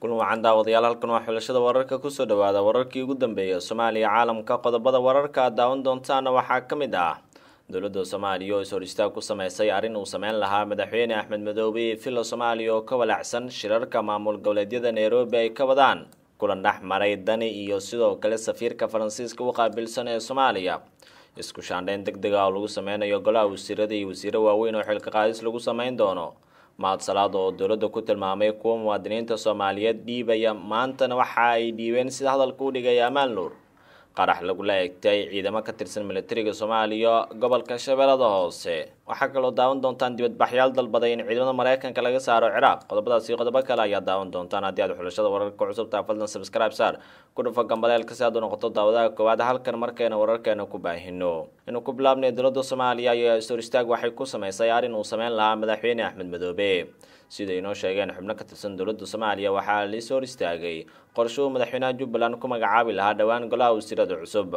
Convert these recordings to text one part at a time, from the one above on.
kulan wacan daawadayaal halkan waa xulashada wararka ku soo dhawaada wararkii ugu dambeeya soomaaliya caalamka qodobada wararka aad daawan doontaana waxaa ka mid ah. Dowladda soomaaliya oo is-hor istaag ku sameysay arrin uu sameyn lahaa madaxweyne axmed madoobe iyo villa soomaaliya oo ka walaacsan shirarka maamul goboleedyada nairobi ay ka wadaan. Kulan dhex maray dani iyo sidoo kale safiirka faransiiska u qaabilsan ee soomaaliya. Isku shaandhayn deg deg ah oo lagu sameynayo golaha wasiirada iyo wasiiro waaweyn oo xilka qaadis lagu sameyn doono mahad salaad oo dowladda ku tilmaamay kuwa muwaadiniinta soomaaliyeed dhiibaya maantana waxa ay dhiibeen sida hadalka u dhigay amaan nuur. Qarax lagula egtay ciidamo ka tirsan militariga soomaaliya gobolka shabeellada hoose waxaa kaloo daawan doontaan dibadbaxyaal dalbaday in ciidamada mareykanka laga saaro ciraaq. Qodobadaasi qodobo kale ayaa daawan doontaan. Haddii aad xulashada wararka cusubtaa fadlan subscribe saar ku dhufa gambaleelka si aad u noqoto daawadaha koowaad. Halkan markayna wararkeena ku baahino. Inuu ku bilaabnay dowladda soomaaliya ayaa is-hor istaag waxay ku sameysay arrin uu sameyn lahaa madaxweyne axmed madoobe. Sida inoo sheegeen xubno ka tirsan dowladda soomaaliya waxaa lis hor istaagay qorshe uu madaxweynaha jubbaland ku magacaabi lahaa dhowaan golaha wasiirada cusub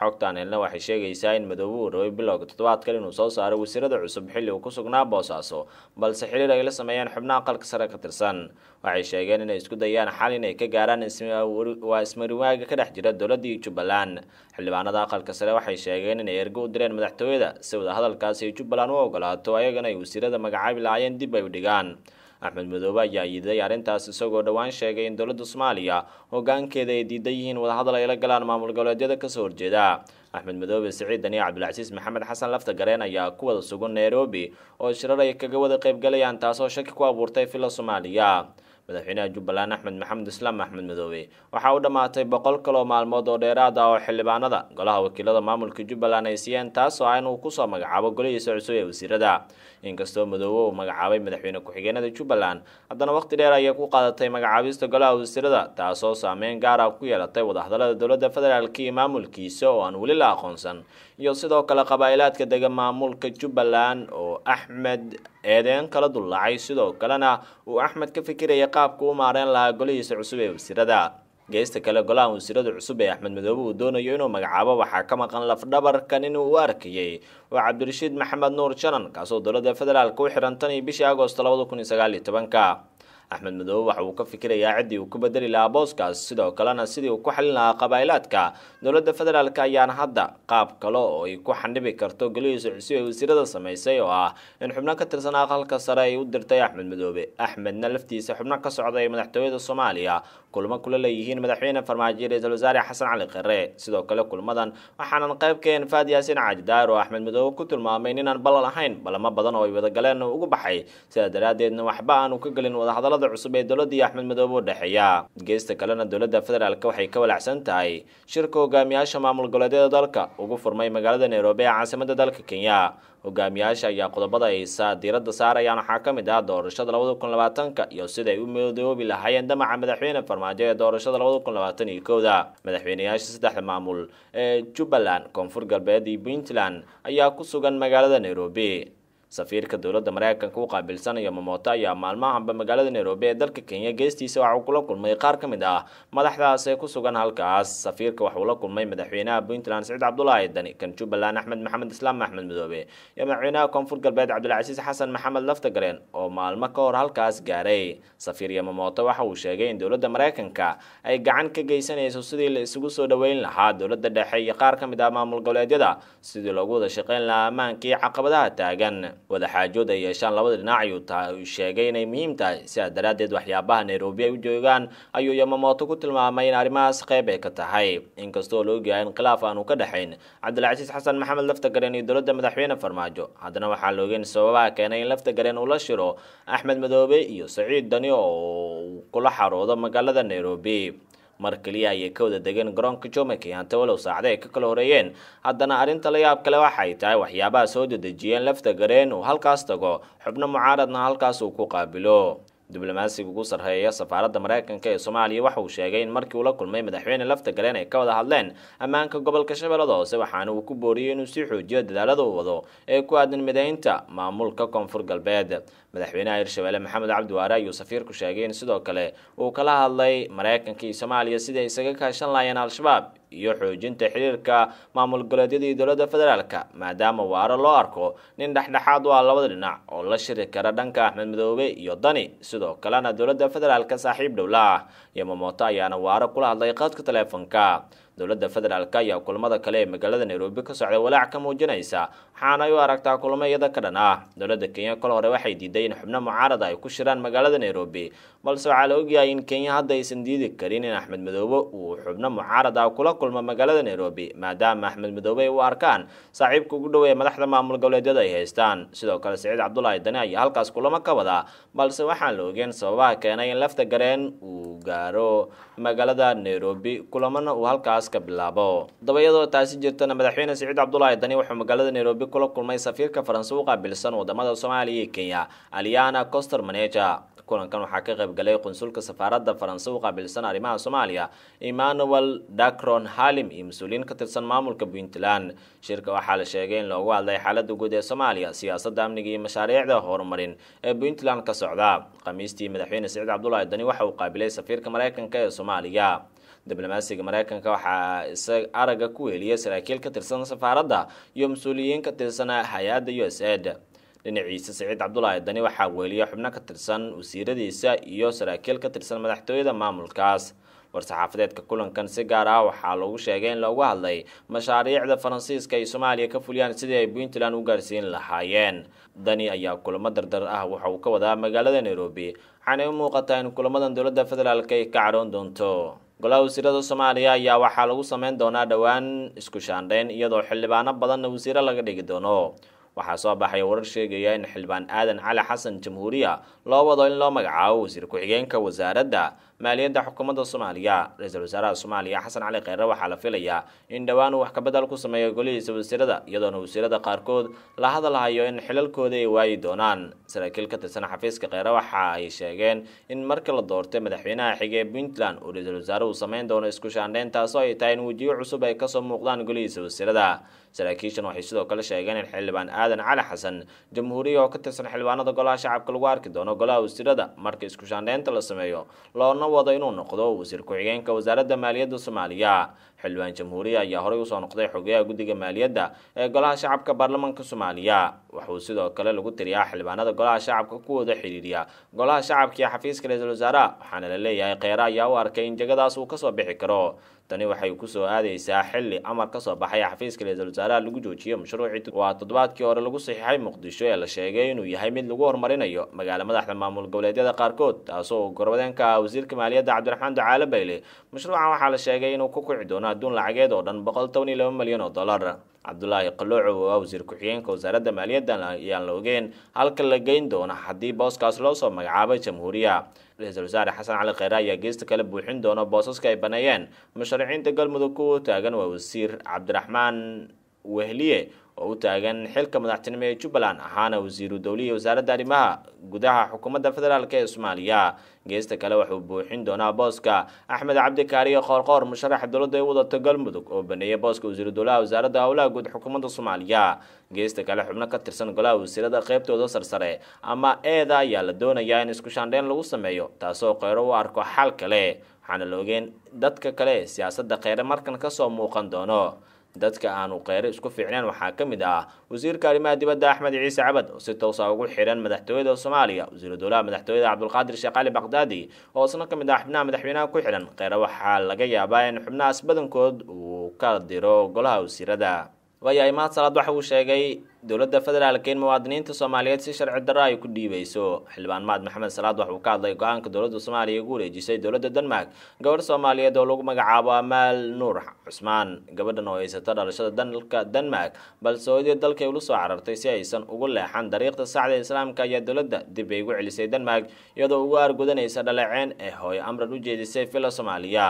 xogtan helna waxay sheegaysaa in madoobe uu rabay bilowga toddobaadkan inuu soo saaro wasiirada cusub xilli uu ku sugnaa boosaaso balse xiriir ay la sameeyeen xubnaha aqalka sare ka tirsan. Waxay sheegeen inay isku dayaan xal inay ka gaaraan waa ismariwaaga ka dhex jira dowladda iyo jubbaland. Xildhibaanada aqalka sare waxay sheegeen inay ergo u direen madaxtooyada si wada hadalkaasi jubbaland u ogolaato ayagana ay wasiirada magacaabi lahaayeen dib ay u dhigaan axmed madoobe ayaa yiiday arrintaas isagoo dhowaan sheegay in dowladda soomaaliya hogaankeeda ay diidan yihiin wadahadal ay la galaan maamul goboleedyada ka soo horjeeda. Axmed madoobe siciid dani cabdilcasiis maxamed xasan lafta gareen ayaa ku wada sugan nairobi oo shirar ay kaga wada qaybgalayaan taasoo shaki ku abuurtay villa soomaaliya madaxweynaha jubbaland axmed maxamed islaam axmed madoobe. Waxaa u dhammaatay boqol kaloo maalmood oo dheeraad ah oo xildhibaanada. Golaha wakiilada maamulka jubbaland ay siiyeen taasoo ah inuu ku soo magacaabo golihiisa cusub ee wasiirada. Inkastoo madoobe uu magacaabay madaxweyne ku-xigeenada jubbaland haddana waqti dheer ayay ku qaadatay magacaabista golaha wasiirada taasoo saameyn gaar ah ku yeelatay wadahadalada dowladda federaalk iyo maamulkiisa oo aan weli la aqoonsan. Iyo sidoo kale qabaa'ilaadka dega maamulka jubbaland oo axmed eedeen kala dullaacay sidoo kalena uu axmed ka fikiraya qaabka u maareen lahaa golihiisa cusub ee wasiirada geesta kale golaha wasiirada cusub ee axmed madoobe uu doonayo inuu magacaabo waxaa ka maqan lafdhabarkan inuu u arkayay waa cabdirashiid maxamed nuur janan kaasoo dowladda federaalka u xiran bishii agosto labada kun iyo sagaal iyo tobanka axmed madoobe waxa uu ka fikirayaa ciddii uu ku bedeli lahaa booskaas sidoo kalena sidii uu ku xalin lahaa qabaa'ilaadka dowladda federaalk ayaana hadda qaab kale oo ay ku xandhibi karto golihiisa cusub ee wasiirada samaysay oo ah in xubno ka tirsan aqalka sare ay u dirtay axmed madoobe axmedna laftiisa xubno ka socda ee madaxtooyada soomaaliya kulmo kula leeyihiin madaxweyne farmaajo ra'iisul wasaare xasan cali khare sidoo kale kulmadan waxaanan qayb ka ahayn faad yaasin caajidaar oo axmed madoobe ku tilmaamay inaan ballan ahayn balamo badan oo ay wadagaleen ugu baxay. Sidaa daraaddeedna waxba aanu ka gelin wadahadal cusub ee dowladda axmed madoobe u dhexeeya geesta kalena dowladda federaalk waxay ka walacsan tahay shirka hogaamiyaasha maamul goboleedyada dalka ugu furmay magaalada nairobi ee caasimada dalka kenya hogaamiyaasha ayaa qodobada ay diiradda saarayaan. Waxaa ka mid ah doorashada labada kun labaatanka iyo sida ay u midoobi lahaayeen damaca madaxweyne farmaajo ee doorashada labada kun labaatan iyo kowda madaxweyneyaasha saddexda maamul ee jubbaland koonfur galbeed iyo puntland ayaa ku sugan magaalada nairobi safiirka dowladda mareykanka u qaabilsan iyo mamoto ayaa maalmahanba magaalada nairobi ee dalka kenya geestiisa waxauu kula kulmay qaar ka mid ah madaxdaas ee ku sugan halkaas safiirka waxauu la kulmay madaxweynaha puntland saciid cabdulaahi dani kan jubbaland axmed maxamed islaam axmed madoobe iyo madaxweynaha koonfur galbeed cabdilcasiis xasan maxamed laftagareen oo maalmo ka hor halkaas gaaray safiir yamamoto waxa uu sheegay in dowladda mareykanka ay gacan ka geysanayso sidii la isugu soo dhoweyn lahaa dowladda dhexe iyo qaar ka mid ah maamul goboleedyada sidii loogu wada shaqeyn lahaa ammaanka iyo caqabadaha taagan wadaxaajood ay yeeshaan labada dhinac ayuu sheegay inay muhiim tahay sidaa daraaddeed waxyaabaha nairobi ay u joogaan ayuu yamamoto ku tilmaamay in arrimahaas qayb ay ka tahay. Inkastoo la ogyahay in khilaaf aanu ka dhexayn cabdilcasiis xasan maxamed laftagareen iyo dowladda madaxweyne farmaajo. Haddana waxaa la ogeyn sababaha keenay in laftagareen uu la shiro axmed madoobe iyo saciid dani oo kula xaroodo magaalada nairobi mar keliya ayay ka wada degeen garoonka jomo kenyatta walow saacda ay ka kala horeeyeen. Haddana arrinta la yaab kale waxay tahay waxyaabaha soo dedejiyeen lafta gareen uu halkaas tago xubno mucaaradna halkaas uu ku qaabilo diblomaasiga ugu sarreeya safaaradda mareykanka ee soomaaliya waxa uu sheegay in markii uu la kulmay madaxweyne lafta gareen ay ka wada hadleen ammaanka gobolka shabeellada hoose waxaana uu ku booriyey inuu sii xoojiyo dadaalada uu wado ee ku aadan mideynta maamulka koonfur galbeed. Madaxweynaha hirshabelle maxamed cabdi waare ayuu safiirku sheegay in sidoo kale uu kala hadlay mareykanka iyo soomaaliya sidii ay isaga kaashan laayeen al-shabaab iyo xoojinta xiriirka maamul goleedyada dowladda federaalka maadaama waaro loo arko nin dhexdhexaad u ah labada dhinac oo la shiri kara dhanka axmed madoobe iyo dani sidoo kalena dowladda federaalka saaxiib dhowla yamamoto ayaana waaro kula hadlay qadka taleefonka dowladda federaalk ayaa kulamada kale ee magaalada nairobi ka socda walaac ka muujinaysa waxaana ay u aragtaa kulamo iyada ka dhan ah dowladda kenya kol hore waxay diiday in xubno mucaarada ay ku shiraan magaalada nairobi balse waxaa la ogyahay in kenya hadda aysan diidi karin in axmed madoobe uu xubno mucaarad ah kula kulmo magaalada nairobi maadaama axmed madoobe ay u arkaan saaxiibka ugu dhow ee madaxda maamul goboleedyada ay haystaan sidoo kale siciid cabdulaahi dani ayaa halkaas kulamo ka wada balse waxaan la ogeen sababaha keenay in lafta gareen uu gaaro magaalada nairobi kulamana uu halkaas ka bilaabo. Daba iyadoo taasi jirtana madaxweyne siciid cabdulaahi dani wuxuu magaalada nairobi kula kulmay safiirka faranse u qaabilsan waddamada soomaaliya iyo kenya aliana coster maneja. Kulankan waxaa ka qayb galay qunsulka safaaradda faranse u qaabilsan arrimaha soomaaliya emmanuel dacron halim iyo mas'uuliyiin ka tirsan maamulka puntland. Shirka waxaa la sheegay in loogu hadlay xaaladda guud ee soomaaliya siyaasadda amniga iyo mashaariicda horumarin ee puntland ka socda. Khamiistii madaxweyne siciid cabdulaahi dani waxa uu qaabilay safiirka mareykanka ee soomaaliya diblomaasiga mareykanka waxaa aragga ku weeliyay saraakiil ka tirsan safaaradda iyo mas'uuliyiin ka tirsan hay'adda u s ed dhinaciisa siciid cabdulaahi dani waxaa weeliya xubno ka tirsan wasiiradiisa iyo saraakiil ka tirsan madaxtooyada maamulkaas. War-saxaafadeedka kulankan si gaar ah waxaa lagu sheegay in loogu hadlay mashaariicda faransiiska ay soomaaliya ka fuliyaan sidii ay puntland u gaarsiin lahaayeen. Dani ayaa kulamo dardar ah waxa uu ka wadaa magaalada nairobi waxaanay u muuqataa in kulamadan dowladda federaalk ay ka cadhoon doonto golaha wasiirada soomaaliya ayaa waxaa lagu sameyn doonaa dhowaan isku shaandheyn iyadoo xildhibaano badanna wasiiro laga dhigi doono. Waxaa soo baxay warar sheegaya in xildhibaan aadan cali xasan jamhuuriya loo wado in loo magacaabo wasiir ku-xigeenka wasaaradda maaliyadda xukuumadda soomaaliya ra'iisul wasaaraha soomaaliya xasan cali kheyre waxaa la filayaa in dhowaan uu wax kabedel ku sameeyo golihiisa wasiirada iyadoona wasiirada qaarkood la hadalhayo in xilalkooda ay waayi doonaan. Saraakiil ka tirsan xafiiska kheyre waxa ay sheegeen in markii la doortay madaxweynaha xige ee puntland uu ra'iisul wasaare uu sameyn doono isku shaandheyn taasoo ay tahay in wejiyo cusub ay ka soo muuqdaan golihiisa wasiirada. Saraakiishan waxay sidoo kale sheegeen in xildhibaan aadan cali xasan jamhuuriya oo ka tirsan xildhibaanada golaha shacabka lagu arki doono golaha wasiirada marka isku shaandheynta la sameeyo loona نوضا إنو نقضو وزير كوحيغين كا وزارة دا ماليادة سوماليا حلوان جمهوريا يا هوري وصو نقضي حوغيا قدiga ماليادة اي غلاة آه، شعبكا برلمان كا سوماليا وحو سيدو كلا لغو تريا حلوانا دا غلاة شعبكا كوو دا حريريا غلاة شعبكيا حفيز كريز الوزارة حانا للي يا قيرا يا واركاين جاگداسو كسو بحكرو tani waxay ku soo aadeysaa xili amar ka soo baxay xafiiska ra'iisul wasaaraha lagu joojiyay mashruucii waa toddobaadkii hore lagu saxiixay muqdisho ee la sheegay inuu yahay mid lagu horumarinayo magaala madaxda maamul goboleedyada qaarkood taasoo gorwadeenka ah wasiirka maaliyadda cabdiraxmaan ducaale bayle mashruucan waxaa la sheegay inuu ku kici doono adduun lacageed oo dhan boqol toban iyo laba milyan oo dollar cabdulaahi qalooco oo ah wasiir ku-xigeenka wasaaradda maaliyadda ayaan la ogeyn halka la geyn doono haddii booskaas loo soo magacaabay jamhuuriya. Ra'iisul wasaare xasan cali kheyre ayaa geesta kale buuxin doona boosaska ay baneeyeen musharaxiinta galmudug ku taagan waa wasiir cabdiraxmaan wehliye oo u taagan xilka madaxtinimo ee jubbaland ahaana wasiiru dowlihi wasaaradda arrimaha gudaha xukuumadda federaalk ee soomaaliya geesta kale waxuu buuxin doonaa booska axmed cabdikaariyo qoorqoor musharaxa dowladda ee wadato galmudug oo baneeyay booska wasiiru dowlaha wasaaradda howlaha guud xukuumadda soomaaliya geesta kale xubno ka tirsan golaha wasiirada qeybtooda sarsare ama eeda ayaa la doonayaa in isku shaandheyn lagu sameeyo taasoo kheyro u arko xal kale waxaana la ogeen dadka kale siyaasadda kheyre markan kasoo muuqan doono dadka aanu kheyre isku fiicneen waxaa ka mid ah wasiirka arrimaha dibadda axmed ciise cabad oo si toosa ugu xiran madaxtooyada soomaaliya wasiiru dowlaha madaxtooyada cabdulqaadir sheekh cali baqdaadi oo isna ka mid ah xubnaha madaxweynaha ku xidhan kheyre waxaa laga yaabaa in xubnahaas badankood uu ka diro golaha wasiirada waayahay mahad salaad waxa uu sheegay dowladda federaalka in muwaadiniinta soomaaliyeed si sharci darro ay ku dhiibeyso. Xildhibaan mahad maxamed salaad waxa uu ka hadlay go'aanka dowladda soomaaliya ugu wareejisay dowladda denmark. Gabadh soomaaliyeed oo lagu magacaabo amaal nuur cusmaan. Gabadhan oo haysata dhalashada dalka denmark balse hooyadii dalkay ula soo carartay si aysan ugu leexan. Dariiqda saxda islaamka ayaa dowladda dib ay ugu celisay denmark iyadoo ugu aargudanaysa dhaleeceen ee hooyo amran u jeedisay villa soomaaliya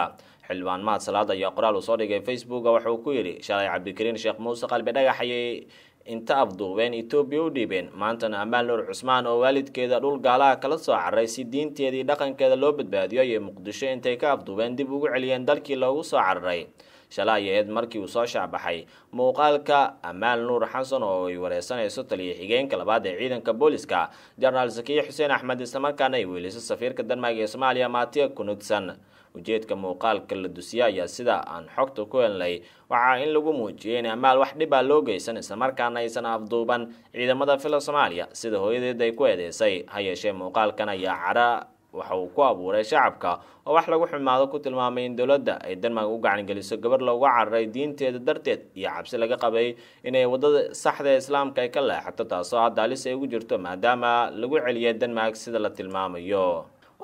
xildhibaan mahad salaad ayaa qoraal uu soo dhigay facebooka wuxuu ku yidhi shalay cabdikariin sheekh muuse qalbi dhagax ayay inta afduubeen etoobiya u dhiibeen. Maantana amaal nuur cusmaan oo waalidkeeda dhul gaalaha kala soo carray si diinteedii dhaqankeeda loo badbaadiyo ayay muqdisho intay ka afduubeen dib ugu celiyeen dalkii loogu soo cararay shalay ayaheed markii uu soo shaacbaxay muuqaalka amaal nuur xasan oo ay wareysanayso taliya xigeenka labaad ee ciidanka booliska jenaraal zakiya xuseen axmed islamarkaana ay weeliso safiirka denmark ee soomaaliya matiya kunugsan ujeedka muuqaalka la dusiye ayaa sida aan xogta ku helnay. Waxaa in lagu muujiyay in amaal wax dhib a loo geysan islamarkaana aysan afduuban ciidamada fila soomaaliya sida hooyadeed ay ku eedeysay ha yeeshee muuqaalkan ayaa cara waxa uu ku abuuray shacabka oo wax lagu xumaado ku tilmaamay in dowladda ay denmark u gacangeliso gabar loogu cararay diinteeda darteed iyo cabsi laga qabay inay waddada saxda islaamka ay ka leexato taasoo hadda halis ay ugu jirto maadaama lagu celiyay denmark sida la tilmaamayo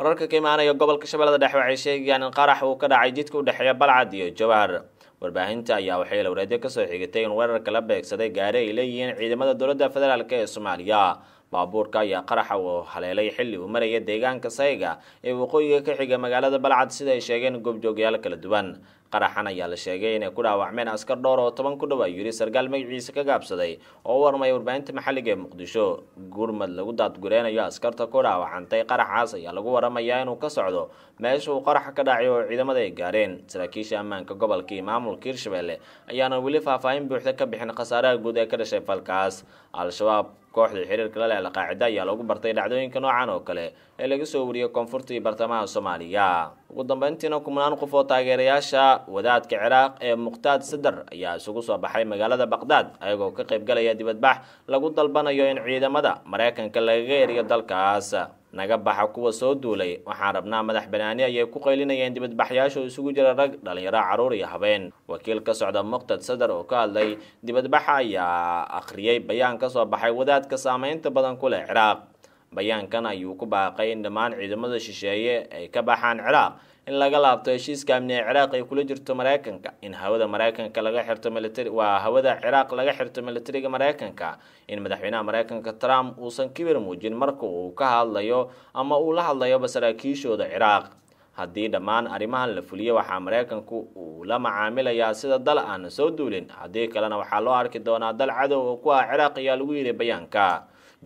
wararka ka imaanaya gobolka shabeellada dhexe waxay sheegayaan in qarax uu ka dhacay jidka u dhexeeya balcad iyo jowhar warbaahinta ayaa waxay lowreedyo kasoo xigatay in weerarka la beegsaday gaari ay leeyihiin ciidamada dowladda federaalk ee soomaaliya baabuurka ayaa qaraxa uu haleelay xilli uu maraya deegaanka sayga ee waqooyiga ka xiga magaalada balcad sida ay sheegeen goobjoogyaal kala duwan qaraxan ayaa la sheegay inay ku dhaawacmeen askar dhowr oo toban ku dhow ayuu yidhi sarkaal magaciisa ka gaabsaday oo u warmaya warbaahinta maxalliga ee muqdisho. Gurmad lagu daadgureynayo askarta ku dhaawacantay qaraxaas ayaa lagu waramayaa inuu ka socdo meesha uu qaraxa ka dhacay oo ciidamada ay gaareen. Saraakiisha ammaanka gobolka iyo maamulka hirshabelle ayaana weli faahfaahin buuxda ka bixin khasaaraha guud ee ka dhashay falkaas. Al-shabaab kooxda xiriirka la leh alqaacida ayaa lagu bartay dhacdooyinka noocan oo kale ee laga soo wariyay koonfurta iyo bartamaha soomaaliya ugu dambeyntiina kumanaan qof oo taageerayaasha wadaadka ciraaq ee muqtaad sadar ayaa isugu soo baxay magaalada baqdaad ayagoo ka qaybgalaya dibadbax lagu dalbanayo in ciidamada maraykanka lagaga eriyo dalkaas naga baxa kuwa soo duulay. Waxaan rabnaa madax banaani ayay ku qaylinayeen dibadbaxyaasha oo isugu jira rag dhalinyaro carruur iyo habeen. Wakiil ka socda muqtad sadar oo ka hadlay dibadbaxa ayaa akhriyay bayaan ka soo baxay wadaadka saameynta badan ku leh ciraaq bayaankan ayuu ku baaqay in dhammaan ciidamada shisheeye ay ka baxaan ciraaq in laga laabto heshiiska amni ee ciraaq ay kula jirto maraykanka in hawada maraykanka laga xirto military waa hawada ciraaq laga xirto militariga maraykanka in madaxweynaha maraykanka trump uusan kibir muujin marka uu ka hadlayo ama uu la hadlayoba saraakiishooda ciraaq haddii dhammaan arrimahan la fuliyo waxaa maraykanku uu la macaamilayaa sida dal aan soo duulin haddii kalena waxaa loo arki doonaa dal cadow oo ku ah ciraaq ayaa lagu yidhi bayaanka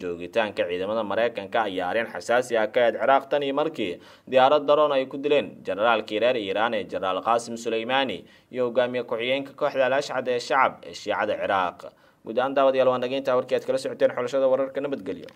joogitaanka ciidamada maraykanka ayaa arrin xasaasi ah ka eed ciraaq tan iyo markii diyaarad daroon ay ku dileen generaalkii reer iiraan ee jenaraal qaasim suleymaani iyo hogaamiye ku-xigeenka kooxda al-ashcad ee shacab ee shiicada ciraaq guud ahaan daawadayaal waa nageynta warkii aad kala socoteen xulashada wararka nabadgelyo